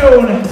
Leone